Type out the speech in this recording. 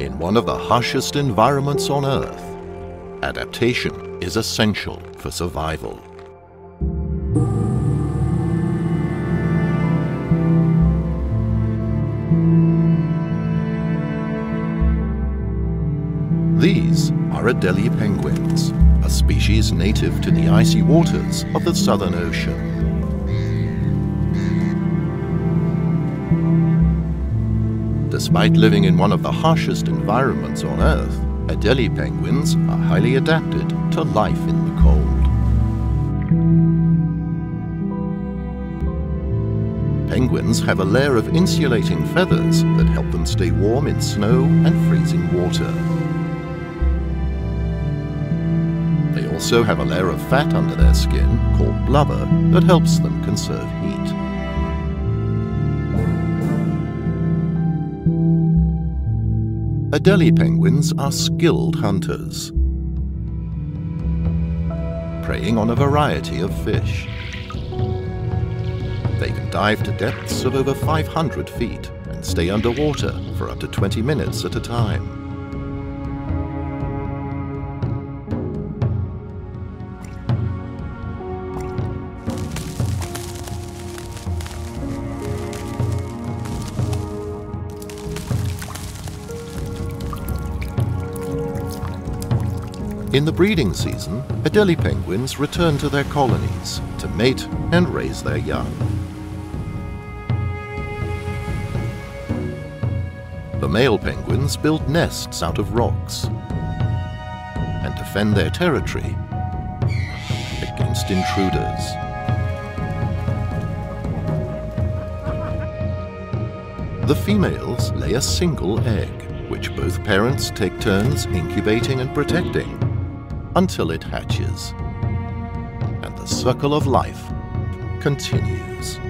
In one of the harshest environments on Earth, adaptation is essential for survival. These are Adelie penguins, a species native to the icy waters of the Southern Ocean. Despite living in one of the harshest environments on Earth, Adelie penguins are highly adapted to life in the cold. Penguins have a layer of insulating feathers that help them stay warm in snow and freezing water. They also have a layer of fat under their skin called blubber that helps them conserve heat. Adelie penguins are skilled hunters, preying on a variety of fish. They can dive to depths of over 500 feet and stay underwater for up to 20 minutes at a time. In the breeding season, Adelie penguins return to their colonies to mate and raise their young. The male penguins build nests out of rocks and defend their territory against intruders. The females lay a single egg, which both parents take turns incubating and protecting until it hatches. And the circle of life continues.